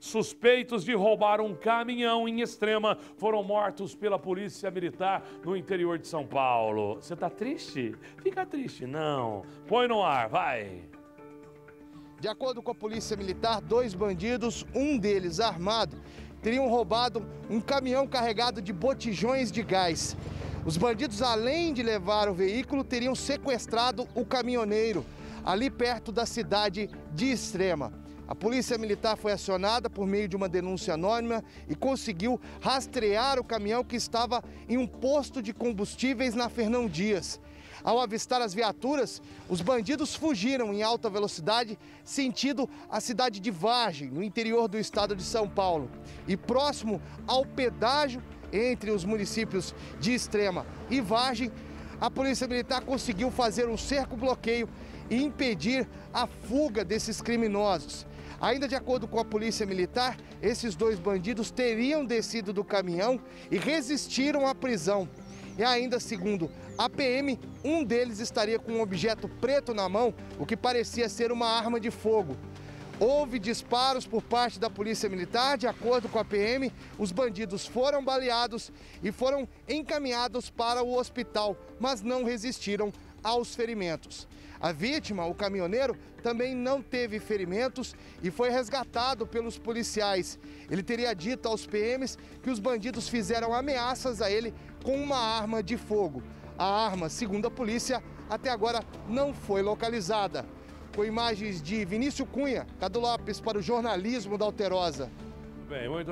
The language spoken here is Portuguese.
Suspeitos de roubar um caminhão em Extrema foram mortos pela polícia militar no interior de São Paulo. Você tá triste? Fica triste, não. Põe no ar, vai. De acordo com a polícia militar, dois bandidos, um deles armado, teriam roubado um caminhão carregado de botijões de gás. Os bandidos, além de levar o veículo, teriam sequestrado o caminhoneiro ali perto da cidade de Extrema. A polícia militar foi acionada por meio de uma denúncia anônima e conseguiu rastrear o caminhão que estava em um posto de combustíveis na Fernão Dias. Ao avistar as viaturas, os bandidos fugiram em alta velocidade sentido a cidade de Vargem, no interior do estado de São Paulo. E próximo ao pedágio entre os municípios de Extrema e Vargem, a Polícia Militar conseguiu fazer um cerco-bloqueio e impedir a fuga desses criminosos. Ainda de acordo com a Polícia Militar, esses dois bandidos teriam descido do caminhão e resistiram à prisão. E ainda segundo a PM, um deles estaria com um objeto preto na mão, o que parecia ser uma arma de fogo. Houve disparos por parte da Polícia Militar, de acordo com a PM, os bandidos foram baleados e foram encaminhados para o hospital, mas não resistiram aos ferimentos. A vítima, o caminhoneiro, também não teve ferimentos e foi resgatado pelos policiais. Ele teria dito aos PMs que os bandidos fizeram ameaças a ele com uma arma de fogo. A arma, segundo a polícia, até agora não foi localizada. Com imagens de Vinícius Cunha, Cadu Lopes para o jornalismo da Alterosa. Bem, muito